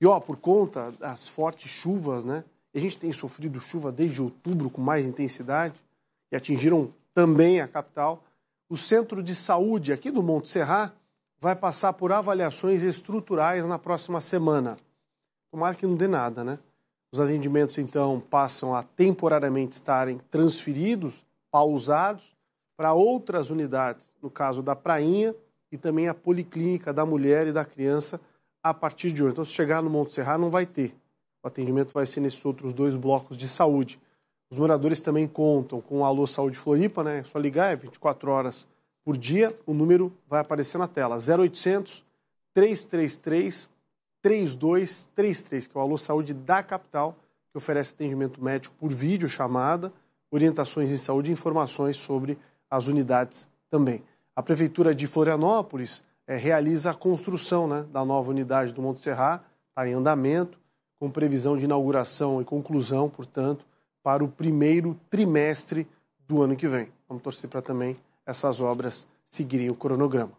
E ó, por conta das fortes chuvas, né? A gente tem sofrido chuva desde outubro com mais intensidade e atingiram também a capital. O centro de saúde aqui do Monte Serra vai passar por avaliações estruturais na próxima semana. Tomara que não dê nada, né? Os atendimentos, então, passam a temporariamente estarem transferidos, pausados, para outras unidades, no caso da Prainha e também a Policlínica da Mulher e da Criança, a partir de hoje. Então, se chegar no Monte Serra, não vai ter. O atendimento vai ser nesses outros dois blocos de saúde. Os moradores também contam com o Alô Saúde Floripa, né? É só ligar, é 24 horas por dia. O número vai aparecer na tela: 0800 333 3233, que é o Alô Saúde da capital, que oferece atendimento médico por vídeo chamada, orientações em saúde e informações sobre as unidades também. A Prefeitura de Florianópolis é, realiza a construção né, da nova unidade do Monte Serra, está em andamento, com previsão de inauguração e conclusão, portanto, para o primeiro trimestre do ano que vem. Vamos torcer para também essas obras seguirem o cronograma.